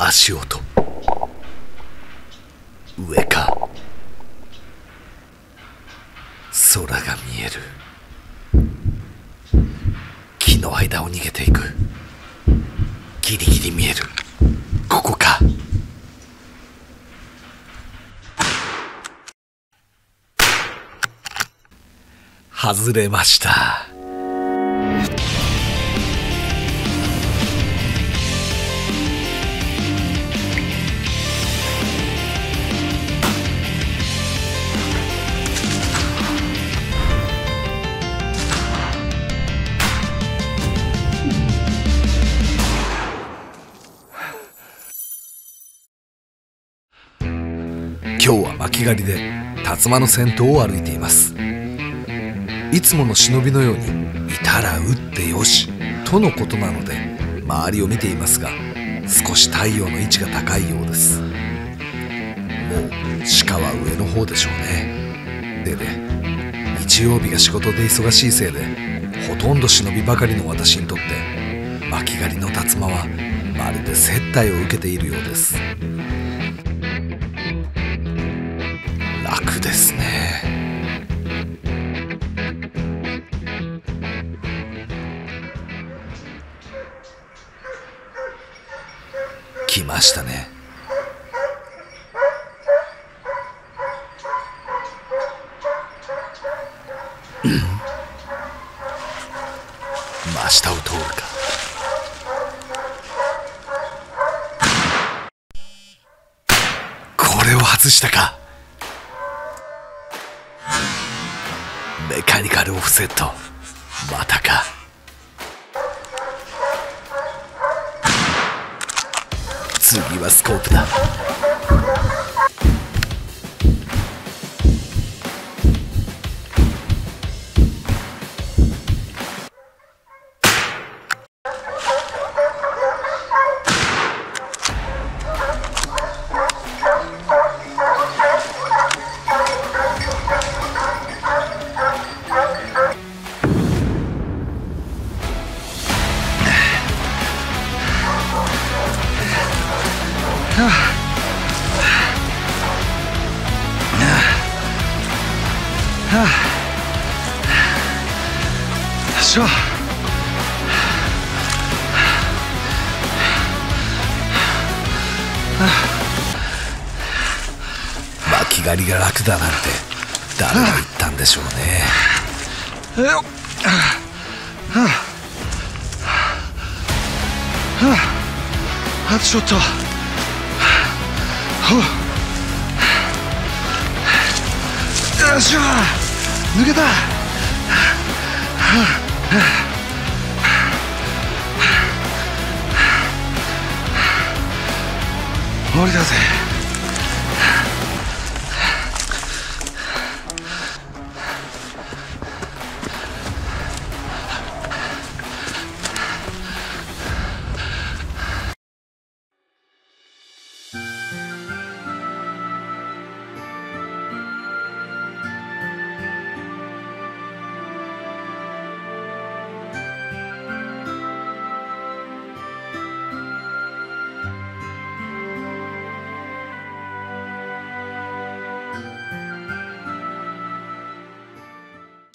足音。上か。空が見える。木の間を逃げていく。ギリギリ見える。ここか。外れました。今日は巻狩りで辰馬の先頭を歩いています。いつもの忍びのようにいたら撃ってよしとのことなので周りを見ていますが少し太陽の位置が高いようです。もう鹿は上の方でしょうね。でね日曜日が仕事で忙しいせいでほとんど忍びばかりの私にとって巻狩りの辰馬はまるで接待を受けているようです。来ましたね。真下を通るか。これを外したか。メカニカルオフセット。またか。次はスコープだ。よいしょ巻き狩りが楽だなんて誰が言ったんでしょうねよっはあ。はあ。あ。とちょっとほうよいしょ抜けた。終わりだぜ。